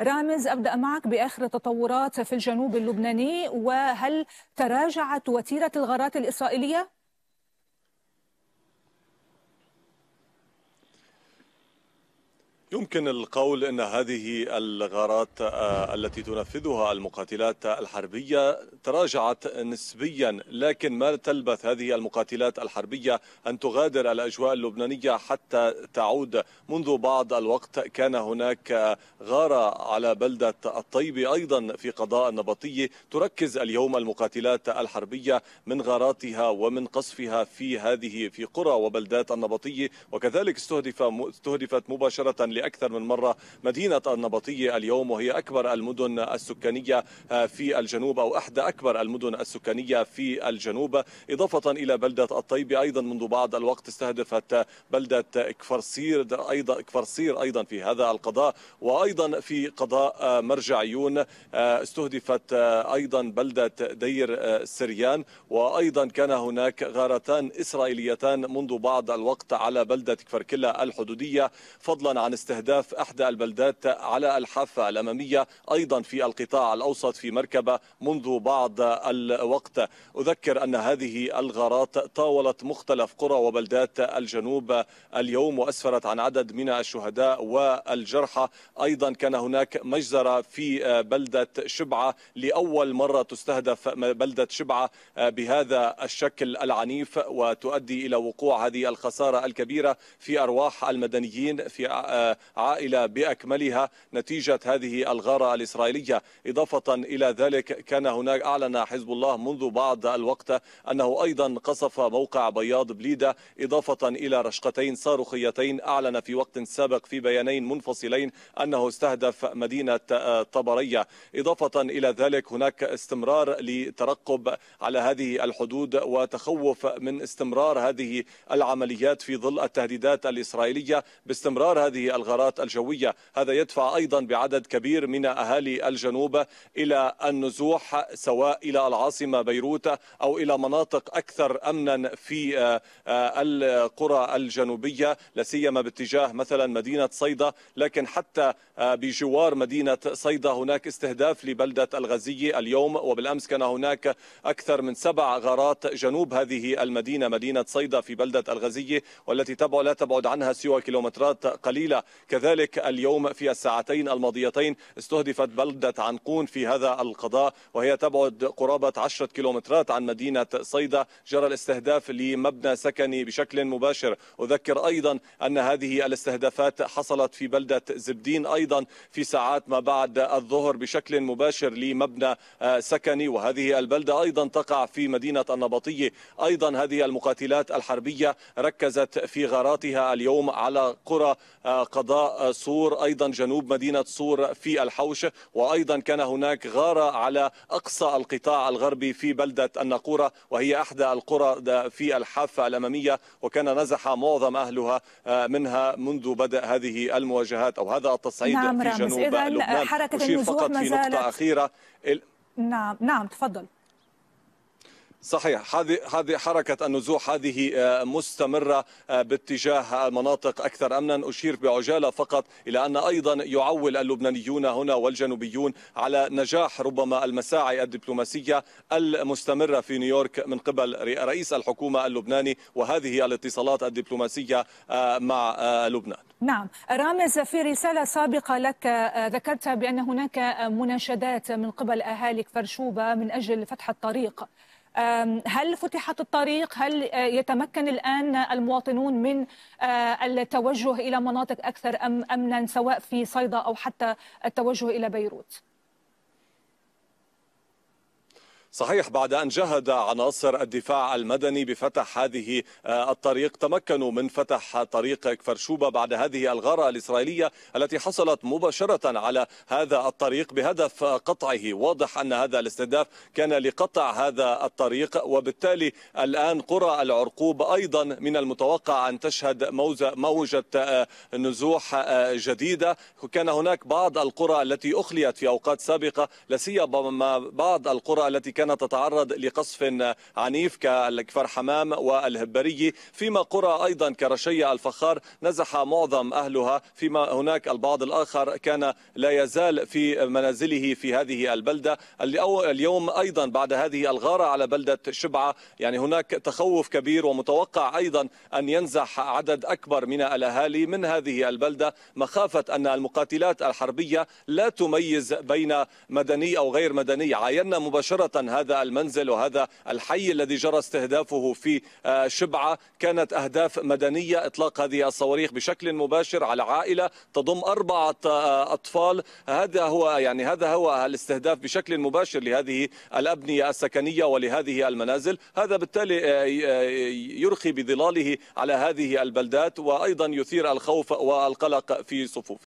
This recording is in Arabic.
رامز أبدأ معك بآخر التطورات في الجنوب اللبناني وهل تراجعت وتيرة الغارات الإسرائيلية؟ يمكن القول أن هذه الغارات آه، التي تنفذها المقاتلات الحربية تراجعت نسبيا لكن ما تلبث هذه المقاتلات الحربية أن تغادر الأجواء اللبنانية حتى تعود منذ بعض الوقت. كان هناك غارة على بلدة الطيبه أيضا في قضاء النبطيه تركز اليوم المقاتلات الحربية من غاراتها ومن قصفها في هذه في قرى وبلدات النبطيه وكذلك استهدف استهدفت مباشرة لأكثر من مرة. مدينة النبطية اليوم وهي أكبر المدن السكانية آه، في الجنوب أو أحدى أكبر المدن السكانية في الجنوب. إضافة إلى بلدة الطيبة أيضا منذ بعض الوقت استهدفت بلدة كفرسير أيضا كفرسير أيضا في هذا القضاء وأيضا في قضاء آه، مرجع عيون آه، استهدفت أيضا بلدة دير سريان. وأيضا كان هناك غارتان إسرائيليتان منذ بعض الوقت على بلدة كفركلا الحدودية. فضلا عن استهداف أحدى البلدات على الحافة الأمامية أيضا في القطاع الأوسط في مركبة منذ بعض الوقت. أذكر أن هذه الغارات طاولت مختلف قرى وبلدات الجنوب اليوم وأسفرت عن عدد من الشهداء والجرحى. أيضا كان هناك مجزرة في بلدة شبعة. لأول مرة تستهدف بلدة شبعة بهذا الشكل العنيف وتؤدي إلى وقوع هذه الخسارة الكبيرة في أرواح المدنيين في عائلة بأكملها نتيجة هذه الغارة الإسرائيلية. إضافة إلى ذلك كان هناك أعلن حزب الله منذ بعض الوقت أنه أيضا قصف موقع بياض بليدة. إضافة إلى رشقتين صاروخيتين أعلن في وقت سابق في بيانين منفصلين أنه استهدف مدينة طبرية. إضافة إلى ذلك هناك استمرار لترقب على هذه الحدود وتخوف من استمرار هذه العمليات في ظل التهديدات الإسرائيلية. باستمرار هذه الغارات الجوية. هذا يدفع أيضا بعدد كبير من أهالي الجنوب إلى النزوح سواء إلى العاصمة بيروت أو إلى مناطق أكثر أمنا في آه، آه، القرى الجنوبية لسيما باتجاه مثلا مدينة صيدا. لكن حتى آه، بجوار مدينة صيدا هناك استهداف لبلدة الغزية اليوم. وبالأمس كان هناك أكثر من سبع غارات جنوب هذه المدينة مدينة صيدا في بلدة الغزية والتي تبعد لا تبعد عنها سوى كيلومترات قليلة. كذلك اليوم في الساعتين الماضيتين استهدفت بلدة عنقون في هذا القضاء وهي تبعد قرابة عشرة كيلومترات عن مدينة صيدا. جرى الاستهداف لمبنى سكني بشكل مباشر. أذكر أيضا أن هذه الاستهدافات حصلت في بلدة زبدين أيضا في ساعات ما بعد الظهر بشكل مباشر لمبنى آه، سكني. وهذه البلدة أيضا تقع في مدينة النبطية أيضا هذه المقاتلات الحربية ركزت في غاراتها اليوم على قرى آه، قضاء صور أيضا جنوب مدينة صور في الحوش. وأيضا كان هناك غارة على أقصى القطاع الغربي في بلدة النقورة وهي أحدى القرى في الحافة الأمامية. وكان نزح معظم أهلها آه، منها منذ بدء هذه المواجهات أو هذا التصعيد نعم في جنوب لبنان. حركة أشير فقط في نقطة أخيرة. نعم نعم تفضل. صحيح هذه هذه حركة النزوح هذه آه، مستمرة آه، باتجاه مناطق أكثر أمنا. أشير بعجالة فقط إلى أن أيضا يعول اللبنانيون هنا والجنوبيون على نجاح ربما المساعي الدبلوماسية المستمرة في نيويورك من قبل رئيس الحكومة اللبناني وهذه الاتصالات الدبلوماسية آه، مع لبنان. نعم. رامز في رسالة سابقة لك ذكرت بأن هناك مناشدات من قبل أهالي كفرشوبة من أجل فتح الطريق. هل فتحت الطريق؟ هل آه، يتمكن الآن المواطنون من آه، التوجه إلى مناطق أكثر أمنا سواء في صيدا أو حتى التوجه إلى بيروت؟ صحيح بعد أن جهد عناصر الدفاع المدني بفتح هذه آه، الطريق تمكنوا من فتح طريق كفرشوبة بعد هذه الغارة الإسرائيلية التي حصلت مباشرة على هذا الطريق بهدف قطعه. واضح أن هذا الاستهداف كان لقطع هذا الطريق وبالتالي الآن قرى العرقوب أيضا من المتوقع أن تشهد موجة آه، نزوح آه، جديدة. كان هناك بعض القرى التي أخليت في أوقات سابقة لسيما بعض القرى التي كان كانت تتعرض لقصف عنيف كالكفر حمام والهبري. فيما قرى أيضا كرشية الفخار نزح معظم أهلها. فيما هناك البعض الآخر كان لا يزال في منازله في هذه البلدة. اليوم أيضا بعد هذه الغارة على بلدة شبعة. يعني هناك تخوف كبير ومتوقع أيضا أن ينزح عدد أكبر من الأهالي من هذه البلدة. مخافة أن المقاتلات الحربية لا تميز بين مدني أو غير مدني. عاينا مباشرة هذا المنزل وهذا الحي الذي جرى استهدافه في شبعة. كانت أهداف مدنية إطلاق هذه الصواريخ بشكل مباشر على عائلة تضم أربعة أطفال. هذا هو يعني هذا هو الاستهداف بشكل مباشر لهذه الأبنية السكنية ولهذه المنازل. هذا بالتالي يرخي بظلاله على هذه البلدات وأيضا يثير الخوف والقلق في صفوف